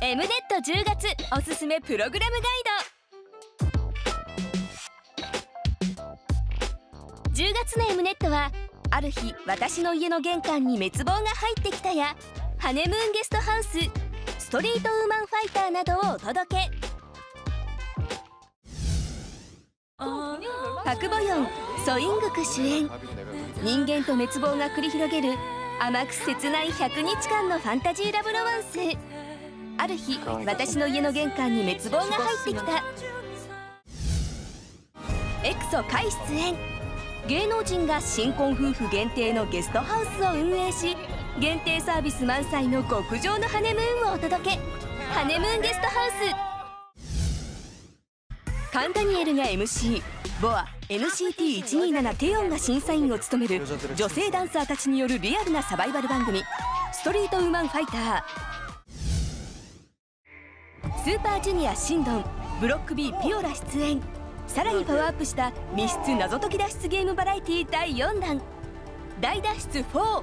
M ネット10月おすすめプログラムガイド。10月の M ネットはある日私の家の玄関に滅亡が入ってきたやハネムーンゲストハウスストリートウーマンファイターなどをお届け。パク・ボヨンソイングク主演。人間と滅亡が繰り広げる甘く切ない100日間のファンタジーラブロマンス。ある日私の家の玄関に滅亡が入ってきた。エクソカイ出演。芸能人が新婚夫婦限定のゲストハウスを運営し限定サービス満載の極上のハネムーンをお届け。ハネムーンゲストハウス。カンダニエルが MC ボア NCT127 テヨンが審査員を務める女性ダンサーたちによるリアルなサバイバル番組「ストリートウーマンファイター」スーパージュニアシンドンブロック B ピオラ出演。さらにパワーアップした密室謎解き脱出ゲームバラエティ第4弾。大脱出4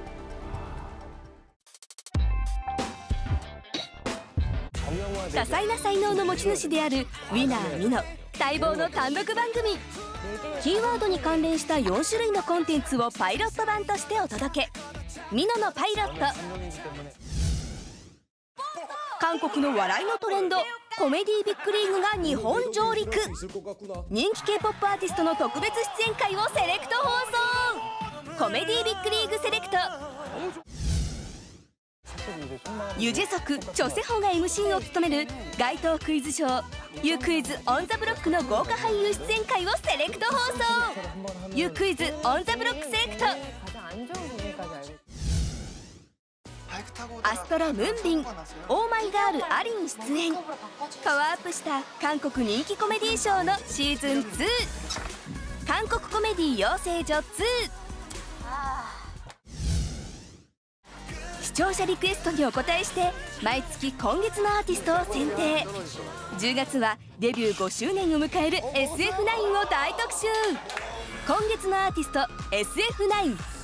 多彩な才能の持ち主であるウィナーミノ待望の単独番組。キーワードに関連した4種類のコンテンツをパイロット版としてお届け。ミノのパイロット。韓国の笑いのトレンドコメディビッグリーグが日本上陸。人気 K-POP アーティストの特別出演回をセレクト放送。コメディビッグリーグセレクト。ユジェソクチョセホが MC を務める街頭クイズショー「ユクイズオン・ザ・ブロック」の豪華俳優出演回をセレクト放送「ユクイズオン・ザ・ブロック」セレクト。アストロムンビンオーマイガールアリン出演。パワーアップした韓国人気コメディショーのシーズン2韓国コメディ養成所2視聴者リクエストにお答えして毎月今月のアーティストを選定。10月はデビュー5周年を迎える SF9 を大特集。今月のアーティスト SF9